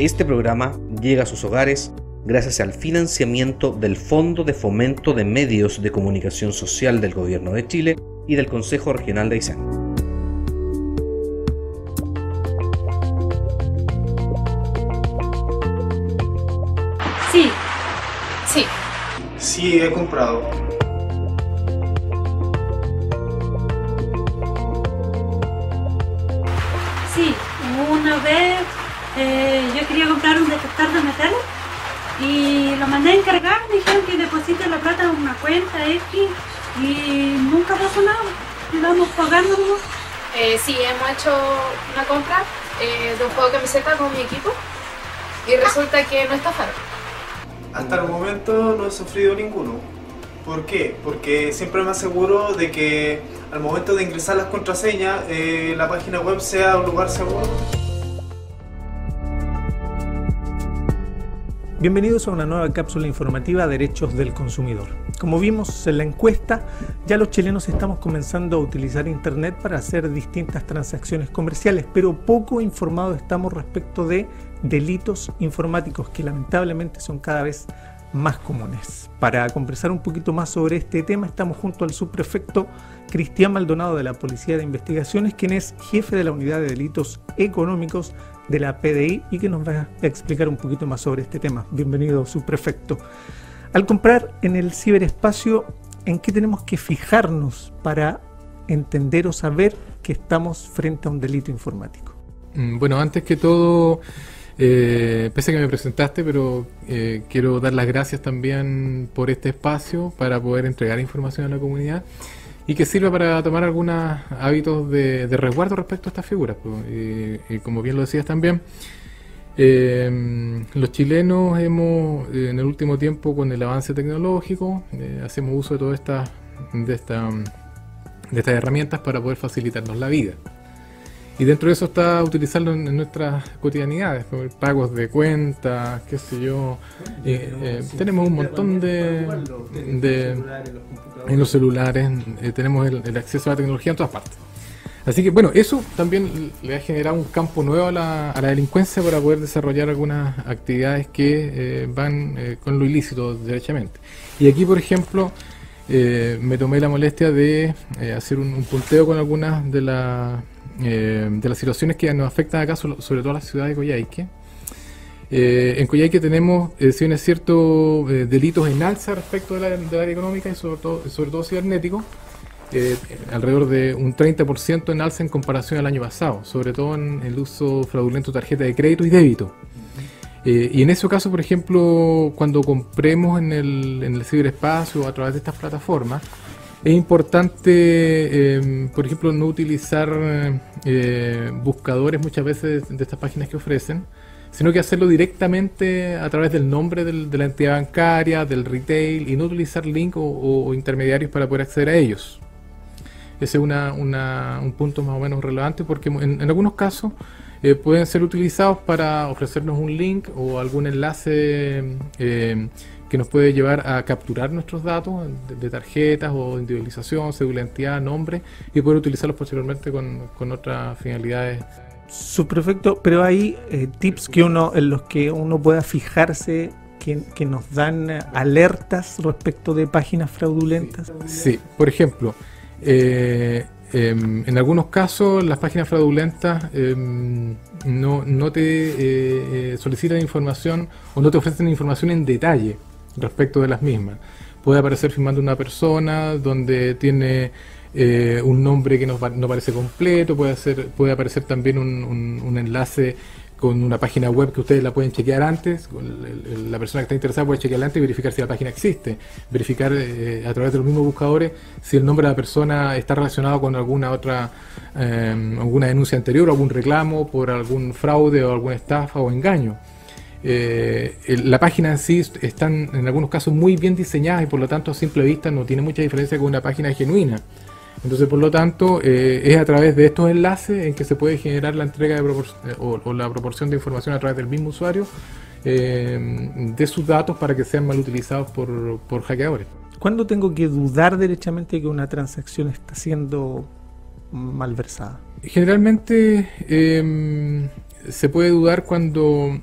Este programa llega a sus hogares gracias al financiamiento del Fondo de Fomento de Medios de Comunicación Social del Gobierno de Chile y del Consejo Regional de Aysén. Sí, sí. Sí, he comprado. Eh, yo quería comprar un detector de metales y lo mandé a encargar, me dijeron que deposite la plata en una cuenta X y nunca pasó nada. Íbamos pagando. Eh, sí, hemos hecho una compra eh, de un juego de camiseta con mi equipo y resulta que no estafaron. Hasta el momento no he sufrido ninguno. ¿Por qué? Porque siempre me aseguro de que al momento de ingresar las contraseñas, eh, la página web sea un lugar seguro. Bienvenidos a una nueva cápsula informativa Derechos del Consumidor. Como vimos en la encuesta, ya los chilenos estamos comenzando a utilizar Internet para hacer distintas transacciones comerciales, pero poco informados estamos respecto de delitos informáticos que lamentablemente son cada vez más comunes. Para conversar un poquito más sobre este tema, estamos junto al subprefecto Cristian Maldonado de la Policía de Investigaciones, quien es jefe de la Unidad de Delitos Económicos de la PDI y que nos va a explicar un poquito más sobre este tema. Bienvenido, subprefecto. Al comprar en el ciberespacio, ¿en qué tenemos que fijarnos para entender o saber que estamos frente a un delito informático? Mm, Bueno, antes que todo, eh, pese a que me presentaste, pero eh, quiero dar las gracias también por este espacio para poder entregar información a la comunidad y que sirva para tomar algunos hábitos de, resguardo respecto a estas figuras. y como bien lo decías también, eh, los chilenos hemos, eh, en el último tiempo, con el avance tecnológico, eh, hacemos uso de todas estas de, esta, de estas herramientas para poder facilitarnos la vida. Y dentro de eso está utilizarlo en, nuestras cotidianidades, pagos de cuentas, qué sé yo. Eh, eh, tenemos un montón de, en los celulares, eh, tenemos el, acceso a la tecnología en todas partes. Así que bueno, eso también le ha generado un campo nuevo a la, delincuencia para poder desarrollar algunas actividades que van con lo ilícito derechamente. Y aquí, por ejemplo, me tomé la molestia de hacer un, un punteo con algunas de, la, eh, de las situaciones que nos afectan acá, so- sobre todo a la ciudad de Coyhaique. Eh, en Coyhaique tenemos, eh, si eh, delitos en alza respecto de la, de la área económica y sobre todo, sobre todo cibernético, alrededor de un 30% en alza en comparación al año pasado, sobre todo en el uso fraudulento de tarjeta de crédito y débito. Y en ese caso, por ejemplo, cuando compremos en el, en el ciberespacio a través de estas plataformas, es importante, eh, por ejemplo, no utilizar eh, buscadores muchas veces de estas páginas que ofrecen, sino que hacerlo directamente a través del nombre de la entidad bancaria, del retail, y no utilizar link o, intermediarios para poder acceder a ellos. Ese es un punto más o menos relevante porque en, algunos casos eh, pueden ser utilizados para ofrecernos un link o algún enlace eh, que nos puede llevar a capturar nuestros datos de, tarjetas o individualización, cédula de identidad, nombre y poder utilizarlos posteriormente con, con otras finalidades. Subprefecto, pero hay eh, tips que uno, en los que uno pueda fijarse que, que nos dan eh, alertas respecto de páginas fraudulentas. Sí, por ejemplo, eh, em, en algunos casos las páginas fraudulentas em, no, no te eh, eh, solicitan información o no te ofrecen información en detalle respecto de las mismas. Puede aparecer firmando una persona donde tiene eh, un nombre que no, no parece completo, puede, ser, puede aparecer también un, un- enlace con una página web que ustedes la pueden chequear antes, la persona que está interesada puede chequearla antes y verificar si la página existe, verificar eh, a través de los mismos buscadores si el nombre de la persona está relacionado con alguna otra, eh, alguna denuncia anterior algún reclamo por algún fraude o alguna estafa o engaño. Eh, la página en sí est- están en algunos casos muy bien diseñadas y por lo tanto a simple vista no tiene mucha diferencia con una página genuina. Entonces, por lo tanto, eh, es a través de estos enlaces en que se puede generar la entrega de eh, o, o la proporción de información a través del mismo usuario eh, de sus datos para que sean mal utilizados por, por hackeadores. ¿Cuándo tengo que dudar derechamente que una transacción está siendo malversada? Generalmente eh, se puede dudar cuando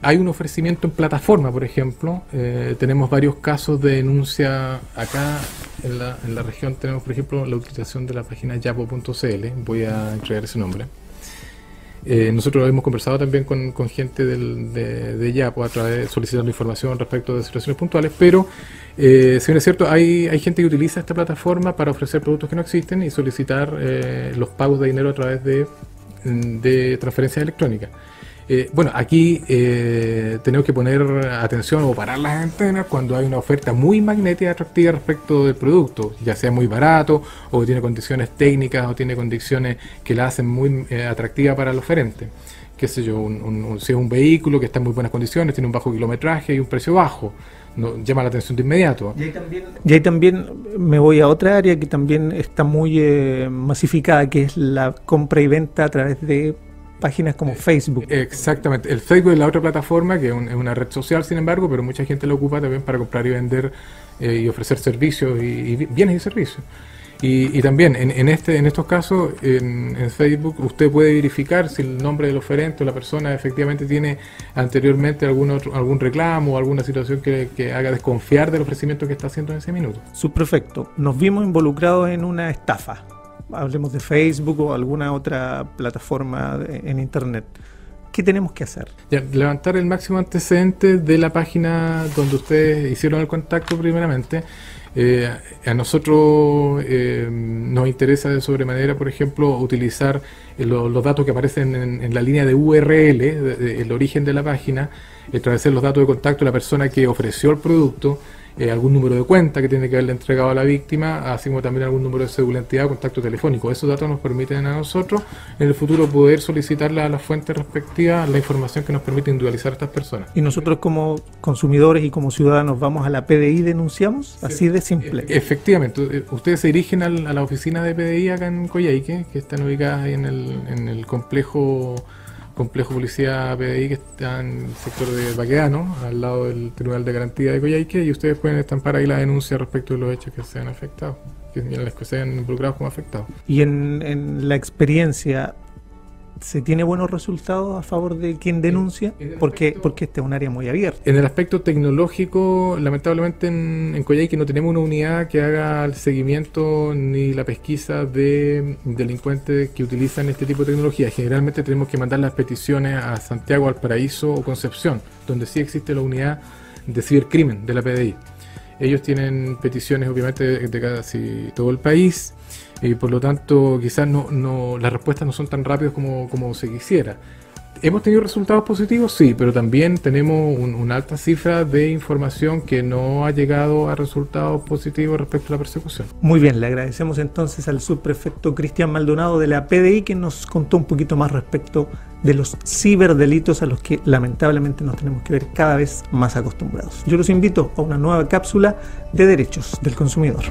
hay un ofrecimiento en plataforma, por ejemplo. Eh, tenemos varios casos de denuncia acá en la, en región. Tenemos, por ejemplo, la utilización de la página yapo.cl. Voy a entregar ese nombre. Eh, nosotros hemos conversado también con, gente de, de, Yapo a través solicitando información respecto de situaciones puntuales, pero eh, si bien es cierto, hay, hay gente que utiliza esta plataforma para ofrecer productos que no existen y solicitar eh, los pagos de dinero a través de, de transferencias electrónicas. Eh, bueno, aquí eh, tenemos que poner atención o parar las antenas cuando hay una oferta muy magnética y atractiva respecto del producto, ya sea muy barato o tiene condiciones técnicas o tiene condiciones que la hacen muy eh, atractiva para el oferente. Qué sé yo, un, un, si es un vehículo que está en muy buenas condiciones, tiene un bajo kilometraje y un precio bajo. No, llama la atención de inmediato. Y ahí, también, y ahí también me voy a otra área que también está muy eh, masificada, que es la compra y venta a través de páginas como Facebook. Exactamente. El Facebook es la otra plataforma, que es, un, es una red social, sin embargo, pero mucha gente lo ocupa también para comprar y vender eh, y ofrecer servicios y, y, bienes y servicios. Y, y también en, en, este, en estos casos, en, en, Facebook, usted puede verificar si el nombre del oferente o la persona efectivamente tiene anteriormente algún, otro, algún reclamo o alguna situación que, que haga desconfiar del ofrecimiento que está haciendo en ese minuto. Subprefecto, nos vimos involucrados en una estafa hablemos de Facebook o alguna otra plataforma en Internet. ¿Qué tenemos que hacer? Levantar el máximo antecedente de la página donde ustedes hicieron el contacto primeramente. Eh, a nosotros eh, nos interesa de sobremanera, por ejemplo, utilizar lo, los datos que aparecen en, en, la línea de URL, de, el origen de la página, establecer los datos de contacto de la persona que ofreció el producto, eh, algún número de cuenta que tiene que haberle entregado a la víctima, así como también algún número de identidad o contacto telefónico. Esos datos nos permiten a nosotros en el futuro poder solicitarle a la fuente respectiva la información que nos permite individualizar a estas personas. Y nosotros como consumidores y como ciudadanos vamos a la PDI y denunciamos, así de simple. E efectivamente, eh, ustedes se dirigen a la oficina de PDI acá en Coyhaique, que están ubicadas ahí en el, en el complejo complejo policía PDI que está en el sector de Baqueano, al lado del Tribunal de Garantía de Coyhaique, y ustedes pueden estampar ahí la denuncia respecto de los hechos que se han afectado, que, en los que se han involucrado como afectados. Y en, en la experiencia, ¿se tiene buenos resultados a favor de quien denuncia? Porque, porque este es un área muy abierta. En el aspecto tecnológico, lamentablemente en, en Coyhaique no tenemos una unidad que haga el seguimiento ni la pesquisa de delincuentes que utilizan este tipo de tecnología. Generalmente tenemos que mandar las peticiones a Santiago, al Paraíso o Concepción, donde sí existe la unidad de cibercrimen de la PDI. Ellos tienen peticiones obviamente de, casi todo el país y por lo tanto quizás no, no, las respuestas no son tan rápidas como, como se quisiera. ¿Hemos tenido resultados positivos? Sí, pero también tenemos un, una alta cifra de información que no ha llegado a resultados positivos respecto a la persecución. Muy bien, le agradecemos entonces al subprefecto Cristian Maldonado de la PDI que nos contó un poquito más respecto de los ciberdelitos a los que lamentablemente nos tenemos que ver cada vez más acostumbrados. Yo los invito a una nueva cápsula de derechos del consumidor.